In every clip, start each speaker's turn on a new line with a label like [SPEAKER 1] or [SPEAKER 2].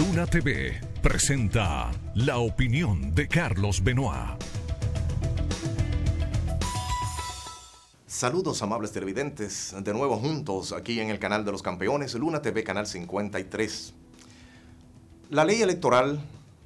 [SPEAKER 1] Luna TV presenta la opinión de Carlos Benoit.
[SPEAKER 2] Saludos amables televidentes, de nuevo juntos aquí en el canal de los campeones, Luna TV, canal 53. La ley electoral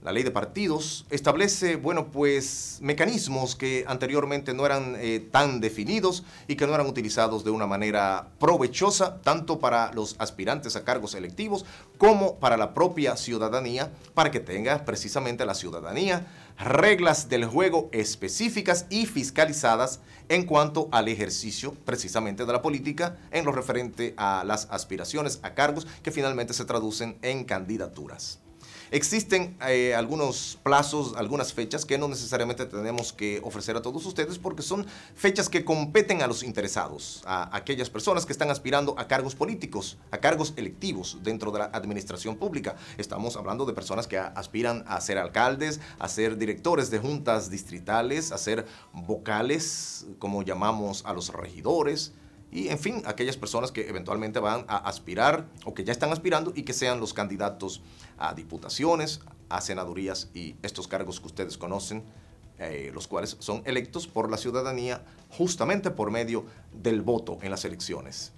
[SPEAKER 2] la ley de partidos establece, bueno, pues mecanismos que anteriormente no eran eh, tan definidos y que no eran utilizados de una manera provechosa, tanto para los aspirantes a cargos electivos como para la propia ciudadanía, para que tenga precisamente la ciudadanía reglas del juego específicas y fiscalizadas en cuanto al ejercicio precisamente de la política en lo referente a las aspiraciones a cargos que finalmente se traducen en candidaturas. Existen eh, algunos plazos, algunas fechas que no necesariamente tenemos que ofrecer a todos ustedes porque son fechas que competen a los interesados, a aquellas personas que están aspirando a cargos políticos, a cargos electivos dentro de la administración pública. Estamos hablando de personas que aspiran a ser alcaldes, a ser directores de juntas distritales, a ser vocales, como llamamos a los regidores, y en fin, aquellas personas que eventualmente van a aspirar o que ya están aspirando y que sean los candidatos a diputaciones, a senadurías y estos cargos que ustedes conocen, eh, los cuales son electos por la ciudadanía justamente por medio del voto en las elecciones.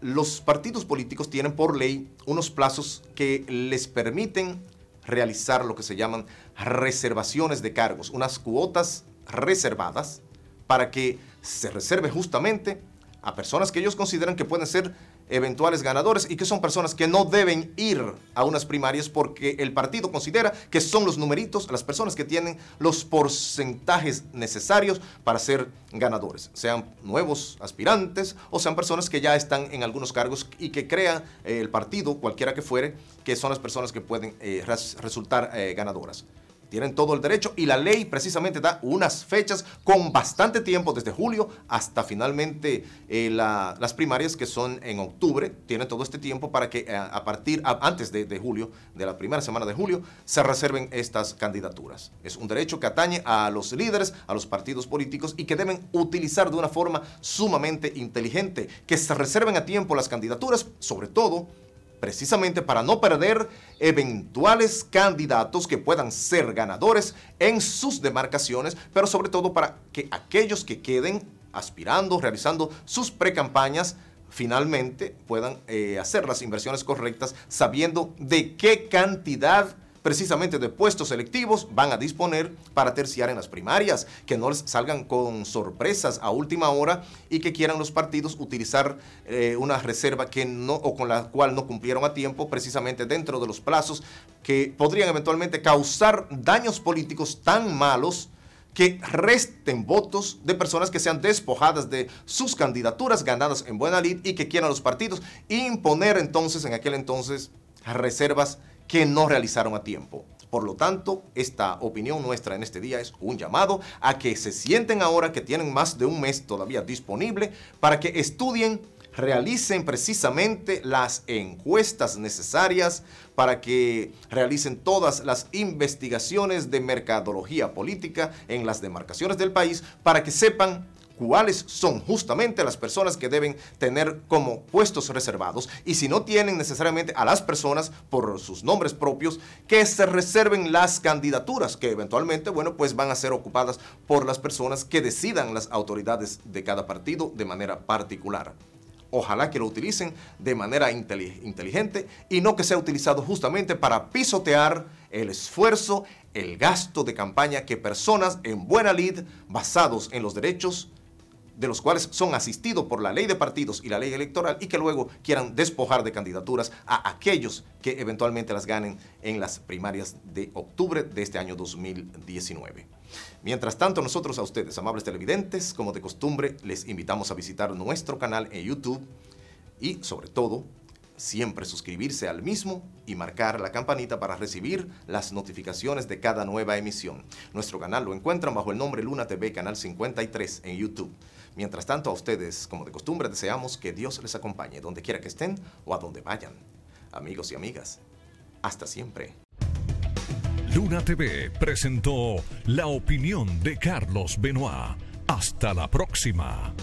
[SPEAKER 2] Los partidos políticos tienen por ley unos plazos que les permiten realizar lo que se llaman reservaciones de cargos, unas cuotas reservadas para que se reserve justamente a personas que ellos consideran que pueden ser eventuales ganadores y que son personas que no deben ir a unas primarias porque el partido considera que son los numeritos, las personas que tienen los porcentajes necesarios para ser ganadores, sean nuevos aspirantes o sean personas que ya están en algunos cargos y que crea eh, el partido, cualquiera que fuere, que son las personas que pueden eh, resultar eh, ganadoras. Tienen todo el derecho y la ley precisamente da unas fechas con bastante tiempo, desde julio hasta finalmente eh, las primarias que son en octubre. Tienen todo este tiempo para que eh, a partir, antes de, de, julio, de la primera semana de julio, se reserven estas candidaturas. Es un derecho que atañe a los líderes, a los partidos políticos y que deben utilizar de una forma sumamente inteligente, que se reserven a tiempo las candidaturas, sobre todo precisamente para no perder eventuales candidatos que puedan ser ganadores en sus demarcaciones, pero sobre todo para que aquellos que queden aspirando, realizando sus precampañas, finalmente puedan eh, hacer las inversiones correctas sabiendo de qué cantidad precisamente de puestos selectivos van a disponer para terciar en las primarias, que no les salgan con sorpresas a última hora y que quieran los partidos utilizar eh, una reserva que no o con la cual no cumplieron a tiempo, precisamente dentro de los plazos que podrían eventualmente causar daños políticos tan malos que resten votos de personas que sean despojadas de sus candidaturas ganadas en buena lid y que quieran los partidos imponer entonces en aquel entonces reservas que no realizaron a tiempo. Por lo tanto, esta opinión nuestra en este día es un llamado a que se sienten ahora que tienen más de un mes todavía disponible para que estudien, realicen precisamente las encuestas necesarias para que realicen todas las investigaciones de mercadología política en las demarcaciones del país para que sepan cuáles son justamente las personas que deben tener como puestos reservados y si no tienen necesariamente a las personas por sus nombres propios, que se reserven las candidaturas que eventualmente, bueno, pues van a ser ocupadas por las personas que decidan las autoridades de cada partido de manera particular. Ojalá que lo utilicen de manera inteligente y no que sea utilizado justamente para pisotear el esfuerzo, el gasto de campaña que personas en buena lid, basados en los derechos de los cuales son asistidos por la ley de partidos y la ley electoral y que luego quieran despojar de candidaturas a aquellos que eventualmente las ganen en las primarias de octubre de este año 2019. Mientras tanto, nosotros a ustedes, amables televidentes, como de costumbre, les invitamos a visitar nuestro canal en YouTube y sobre todo siempre suscribirse al mismo y marcar la campanita para recibir las notificaciones de cada nueva emisión. Nuestro canal lo encuentran bajo el nombre Luna TV Canal 53 en YouTube. Mientras tanto, a ustedes, como de costumbre, deseamos que Dios les acompañe donde quiera que estén o a donde vayan. Amigos y amigas, hasta siempre.
[SPEAKER 1] Luna TV presentó la opinión de Carlos Benoit. Hasta la próxima.